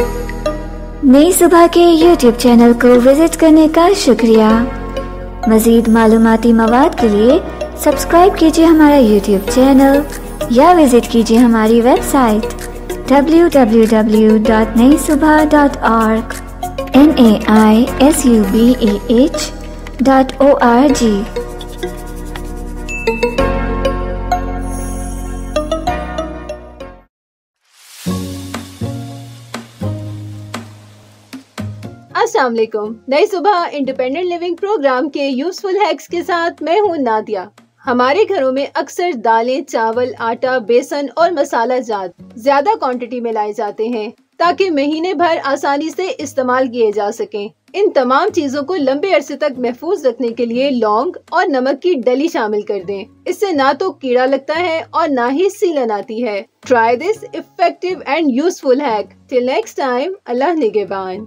नई सुबह के YouTube चैनल को विज़िट करने का शुक्रिया। मजीद मालूमती मवाद के लिए सब्सक्राइब कीजिए हमारा YouTube चैनल या विज़िट कीजिए हमारी website www.naisubha.org n a i s u b a h dot o r g अस्सलाम वालेकुम Nai Subah independent living program के यूजफुल हैक्स के साथ मैं हूँ नादिया। हमारे घरों में अक्सर दालें, चावल, आटा, बेसन और मसाला जात, ज़्यादा क्वांटिटी में लाए जाते हैं, ताकि महीने भर आसानी से इस्तेमाल किए जा सकें। इन तमाम चीज़ों को लंबे अरसे तक महफूज रखने के लिए लौंग और नमक की डली शामिल कर दें। इससे ना तो कीड़ा लगता है और ना ही सीलन आती है। Try this effective and useful hack till next time Allah निगेबान।